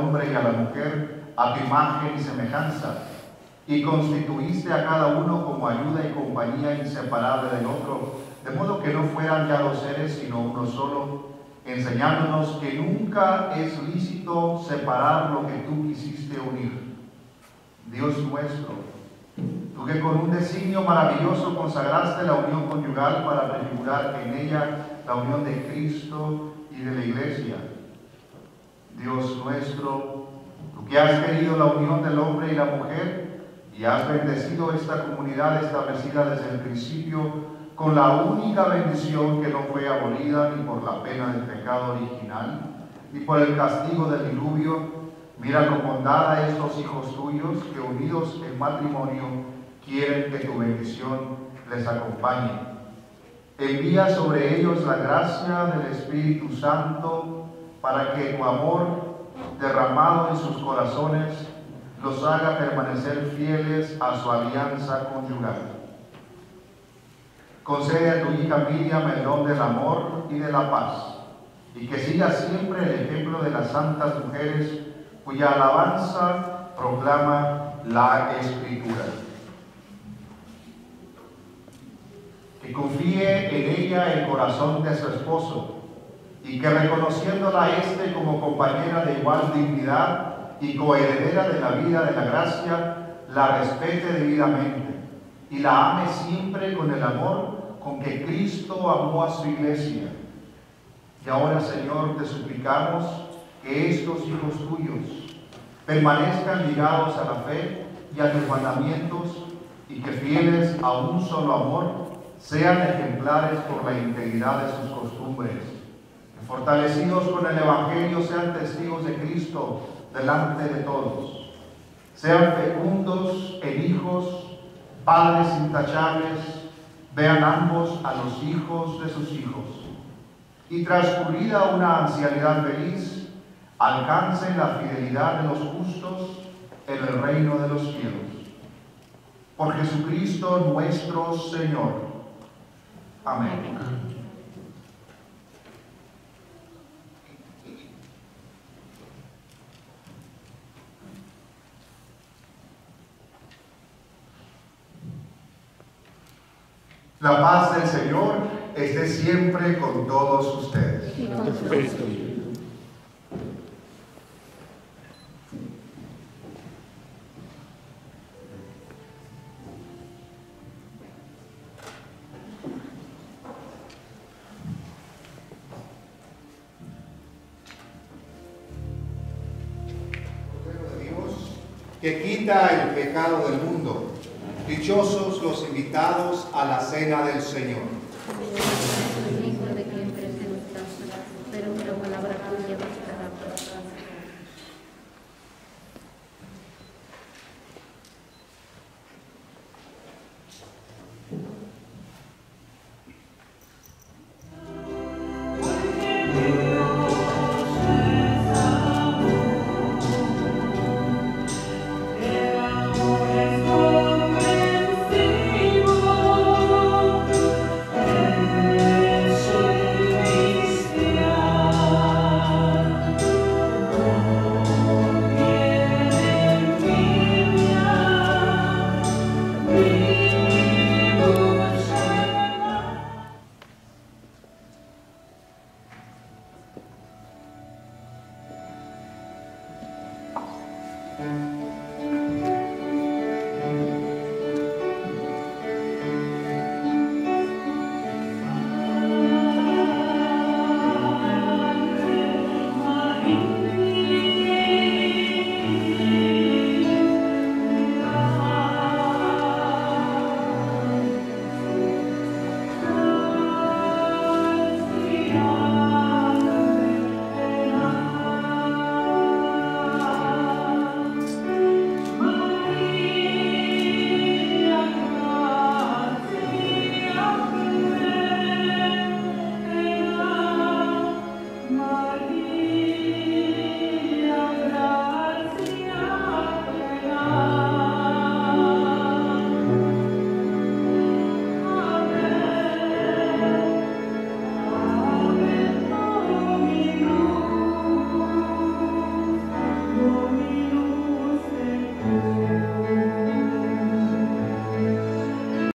hombre y a la mujer a tu imagen y semejanza, y constituiste a cada uno como ayuda y compañía inseparable del otro, de modo que no fueran ya dos seres, sino uno solo, enseñándonos que nunca es lícito separar lo que tú quisiste unir. Dios nuestro, tú que con un designio maravilloso consagraste la unión conyugal para prefigurar en ella la unión de Cristo y de la Iglesia. Nuestro, tú que has querido la unión del hombre y la mujer y has bendecido esta comunidad establecida desde el principio con la única bendición que no fue abolida ni por la pena del pecado original, ni por el castigo del diluvio, mira con bondad a estos hijos tuyos que unidos en matrimonio quieren que tu bendición les acompañe. Envía sobre ellos la gracia del Espíritu Santo para que tu amor derramado en sus corazones los haga permanecer fieles a su alianza conyugal Concede a tu hija Miriam el don del amor y de la paz, y que siga siempre el ejemplo de las santas mujeres cuya alabanza proclama la Escritura. Que confíe en ella el corazón de su esposo, y que reconociéndola a éste como compañera de igual dignidad y coheredera de la vida de la gracia, la respete debidamente y la ame siempre con el amor con que Cristo amó a su iglesia. Y ahora, Señor, te suplicamos que estos hijos tuyos permanezcan ligados a la fe y a tus mandamientos y que fieles a un solo amor sean ejemplares por la integridad de sus costumbres. Fortalecidos con el Evangelio sean testigos de Cristo delante de todos. Sean fecundos en hijos, padres intachables, vean ambos a los hijos de sus hijos, y transcurrida una ancianidad feliz, alcancen la fidelidad de los justos en el reino de los cielos. Por Jesucristo nuestro Señor. Amén. La paz del Señor esté siempre con todos ustedes. que quita el pecado del mundo Dichosos los invitados a la cena del Señor.